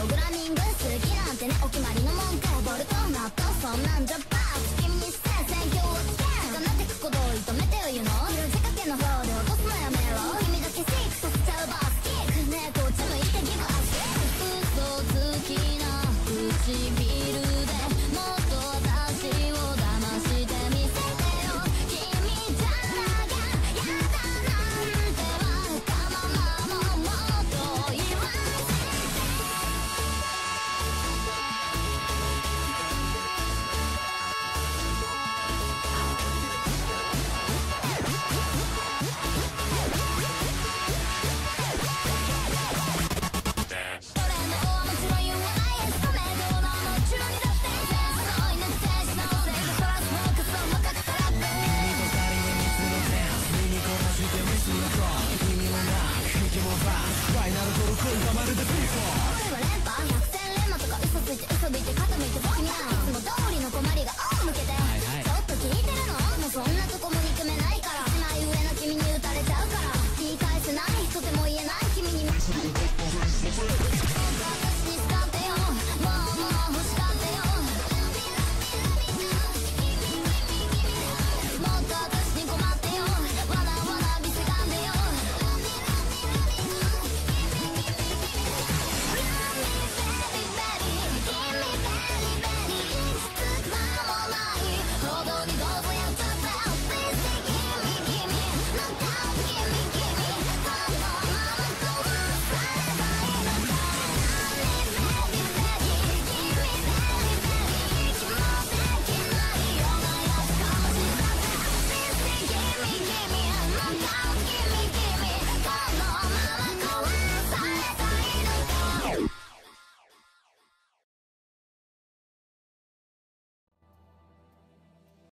ログラミング好きなんてねお決まりのもんボルト納トそんなんじゃ